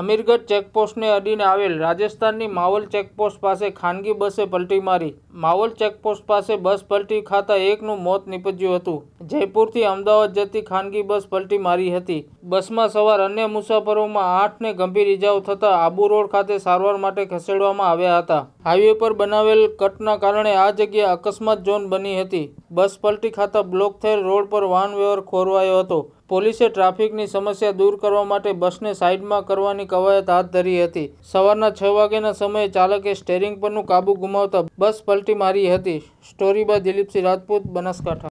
અમીરગઢ ચેકપોસ્ટને અડીને આવેલ રાજસ્થાનની માવલ ચેકપોસ્ટ પાસે ખાનગી બસે પલટી મારી. માવલ ચેકપોસ્ટ પાસે બસ પલટી ખાતા એકનું મોત નીપજ્યું હતું. જયપુરથી અમદાવાદ જતી ખાનગી બસ પલટી મારી હતી. બસમાં સવાર અન્ય મુસાફરોમાં આઠને ગંભીર ઇજાઓ થતાં આબુ રોડ ખાતે સારવાર માટે ખસેડવામાં આવ્યા હતા. હાઈવે પર બનાવેલ કટના કારણે આ જગ્યા અકસ્માત ઝોન બની હતી. બસ પલટી ખાતા બ્લોક થયેલ રોડ પર વાહન વ્યવહાર ખોરવાયો હતો. પોલીસે ટ્રાફિકની સમસ્યા દૂર કરવા માટે બસને સાઇડમાં કરવાની કવાયત હાથ ધરી હતી. સવારના છ વાગ્યાના સમયે ચાલકે સ્ટેરિંગ પરનું કાબુ ગુમાવતા બસ પલટી મારી હતી. Story by Dilipsinh Rajput, Banaskantha.